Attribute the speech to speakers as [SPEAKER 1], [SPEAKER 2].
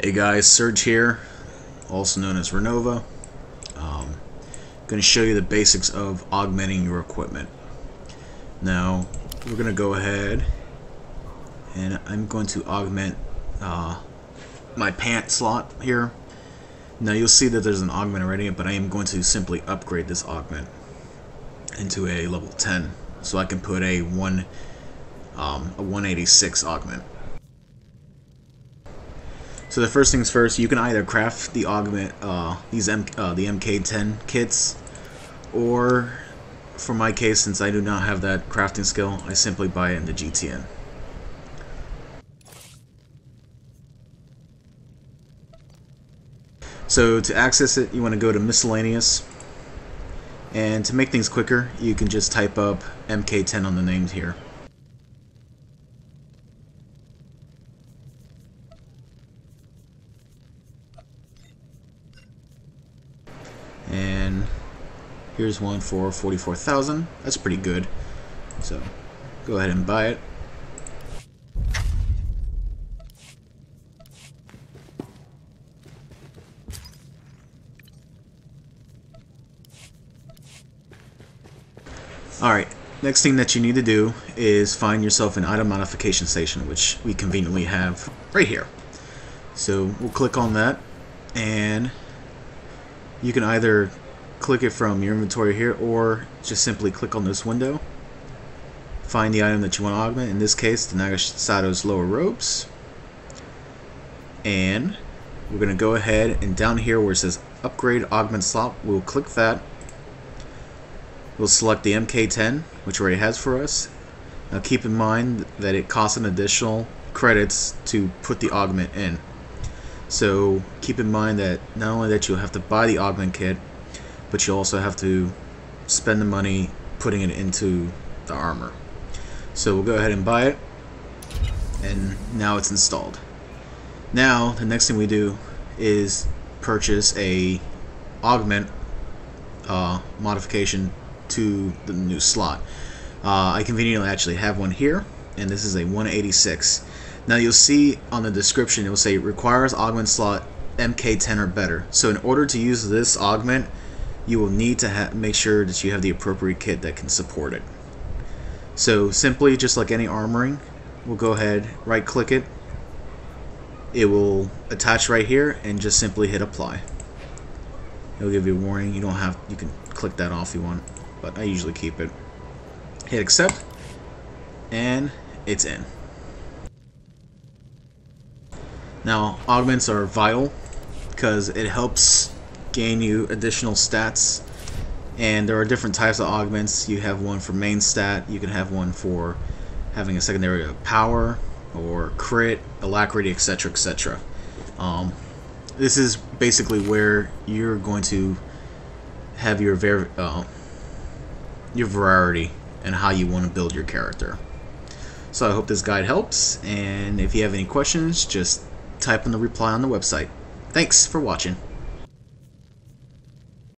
[SPEAKER 1] Hey guys, Serge here, also known as Renova. Um, going to show you the basics of augmenting your equipment. Now, we're going to go ahead and I'm going to augment uh, my pant slot here. Now you'll see that there's an augment already, but I am going to simply upgrade this augment into a level 10 so I can put a one um, a 186 augment. So the first things first, you can either craft the augment, uh, these M uh, the MK10 kits, or for my case, since I do not have that crafting skill, I simply buy it in the GTN. So to access it, you want to go to miscellaneous, and to make things quicker, you can just type up MK10 on the names here. Here's one for 44,000 that's pretty good. So go ahead and buy it. Alright, next thing that you need to do is find yourself an item modification station, which we conveniently have right here. So we'll click on that, and you can either click it from your inventory here or just simply click on this window. Find the item that you want to augment. In this case the Nagasato's lower robes and we're going to go ahead and down here where it says upgrade augment slot we'll click that. We'll select the MK10 which already has for us. Now keep in mind that it costs an additional credits to put the augment in. So keep in mind that not only that you'll have to buy the augment kit, but you also have to spend the money putting it into the armor. So we'll go ahead and buy it, and now it's installed. Now the next thing we do is purchase a augment uh, modification to the new slot. Uh, I conveniently actually have one here, and this is a 186. Now you'll see on the description it will say requires augment slot MK10 or better. So in order to use this augment, you will need to make sure that you have the appropriate kit that can support it. So simply, just like any armoring, we'll go ahead, right click it. It will attach right here and just simply hit apply. It'll give you a warning. You don't have, you can click that off if you want, but I usually keep it. Hit accept, and it's in. Now, augments are vital because it helps gain you additional stats. And there are different types of augments. You have one for main stat, you can have one for having a secondary of power or crit, alacrity, etc. etc. Um, this is basically where you're going to have your ver uh, your variety and how you want to build your character. So I hope this guide helps, and if you have any questions, just type in the reply on the website. Thanks for watching.